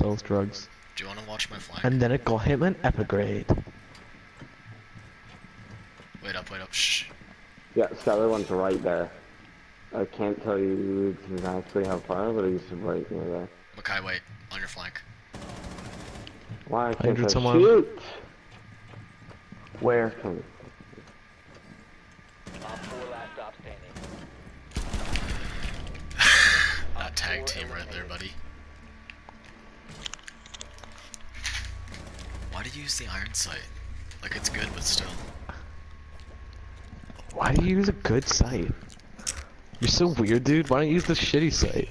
sells drugs. Do you want to watch my flank? And then it got him an epigrade. Wait up, wait up. Shh. Yeah, Skylar one's right there. I can't tell you exactly how far, but he's right near there. Makai, wait. On your flank. Why can't Hundred I someone. shoot? Where? Come- Op 4 last stop standing. That tag team right there, buddy. Why do you use the iron sight? Like it's good, but still. Why do you use a good sight? You're so weird, dude. Why don't you use the shitty sight?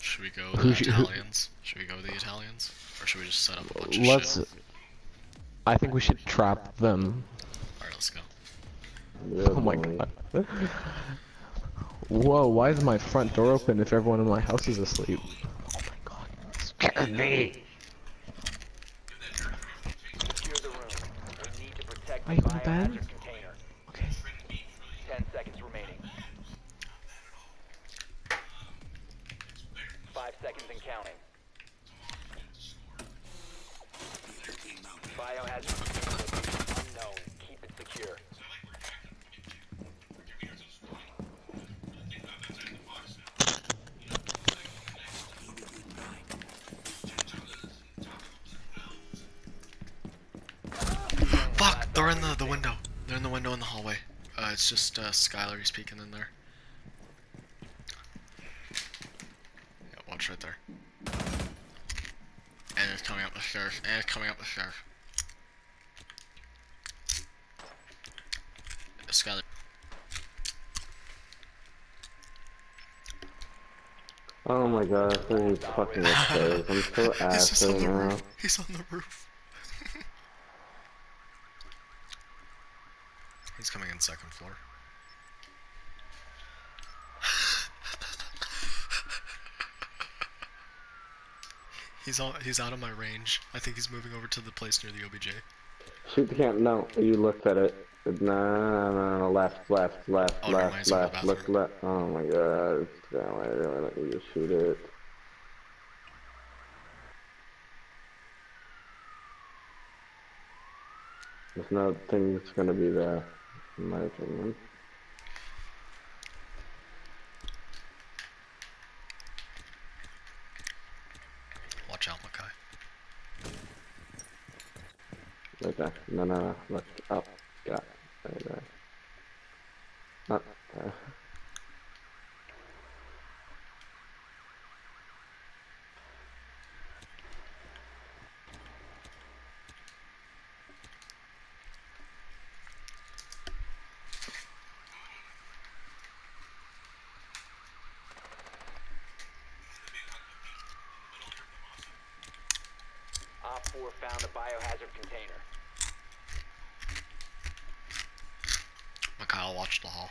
Should we go with the Italians? Should we go with the Italians? Or should we just set up a bunch of Let's. shit? I think we should trap them. Alright, let's go. Oh my god. Whoa, why is my front door open if everyone in my house is asleep? Oh my god. Scared me. Secure the room. We need to protect Are the you in bed? biohazard. Okay. 10 seconds remaining. 5 seconds and counting. Biohazard container unknown. Keep it secure. Fuck! They're in the, the window. They're in the window in the hallway. Uh, it's just uh, Skylar. He's peeking in there. Yeah, watch right there. And it's coming up the stairs. And it's coming up the stairs. Skylar. Oh my god, I fucking upstairs. I'm so He's ass on right the now. roof. He's on the roof. Coming in second floor. he's all, he's out of my range. I think he's moving over to the place near the OBJ. Shoot the camp. No, you looked at it. No, no, no, no, left, left, left, Oh, left, it's in the left, look left. Oh my god. Really let you just shoot it. There's nothing that's gonna be there, in my opinion. Watch out, Makai. Okay. No, no, no. Look up. Got right there. Up there. Op 4 found a biohazard container. Makai, I'll watch the hall.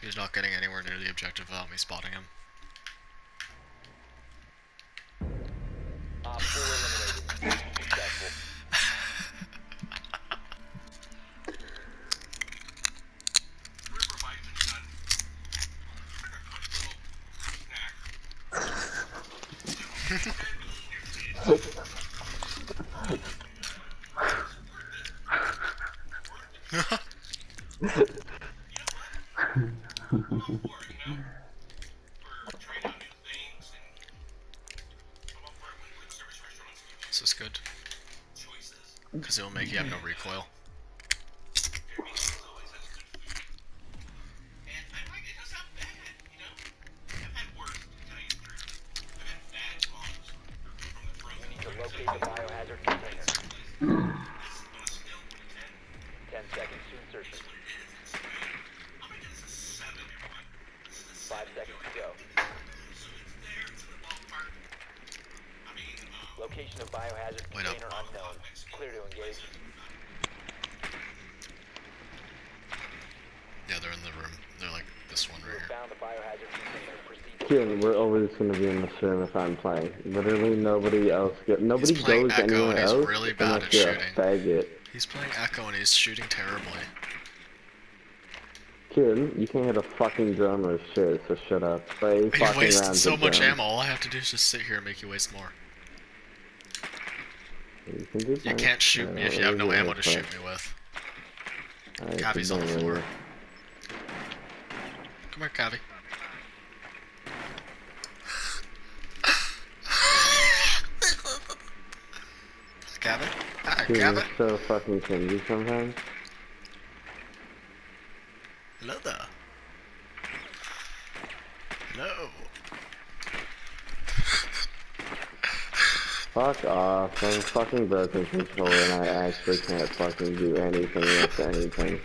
He's not getting anywhere near the objective without me spotting him. Op 4 eliminated. Successful. This is good. Because it will make you have no recoil. Location of biohazard Wait up. container unknown. Clear to engage. Yeah, they're in the room. They're like this this one You right have here. found the biohazard container. Proceed to Kieran, we're always gonna be in this room if I'm playing. Literally nobody else get nobody He's goes Echo anywhere and he's else really bad unless at you're shooting. a faggot. He's playing Echo and he's shooting terribly. Kieran, you can't hit a fucking drum or shit, so shut up. Play You fucking waste so much drums. ammo. All I have to do is just sit here and make you waste more. You, can do you can't shoot me if you have no ammo to shoot me with. I on the floor. Come here. Cavi? Hi, Kieran, Cavi. you're so fucking cringy sometimes. Hello there. Hello. Fuck off. I'm fucking broken controller and I actually can't fucking do anything with anything.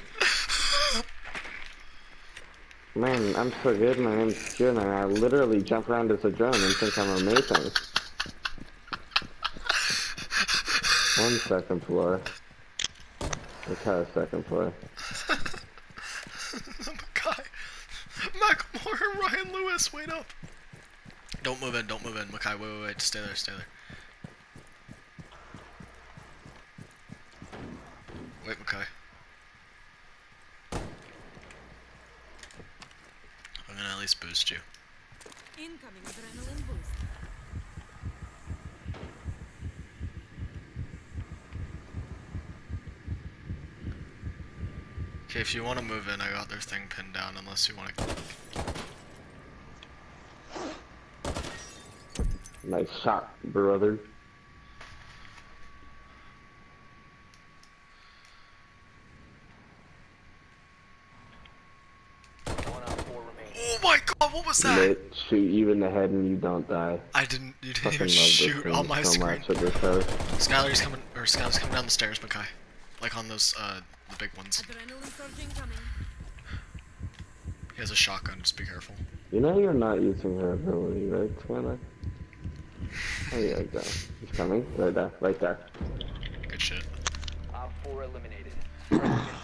Man, I'm so good, my name's Kieran and I literally jump around as a drone and think I'm amazing. One second floor. Okay, second floor. Oh Mackay. Macklemore and Ryan Lewis, wait up. Don't move in, don't move in. Mackay, wait, wait, wait. Stay there, stay there. Wait, okay. I'm gonna at least boost you. Incoming adrenaline boost. Okay, if you want to move in, I got their thing pinned down, unless you want to. Nice shot, brother. one on four remaining. Oh my god, what was that? Lit, shoot you in the head and you don't die. I didn't. You didn't Fucking even love shoot thing on my so screen. much at this house. Skylar's coming, or Skylar's coming down the stairs, Mackay. Like on those, uh, the big ones. Adrenaline surge incoming. He has a shotgun, just be careful. You know you're not using her ability, right, Taylor? Oh yeah, go. He's coming. Right there. Right there. Good shit. Op 4 eliminated. Friendly mission